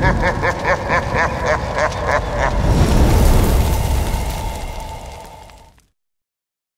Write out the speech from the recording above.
Ha ha ha ha ha!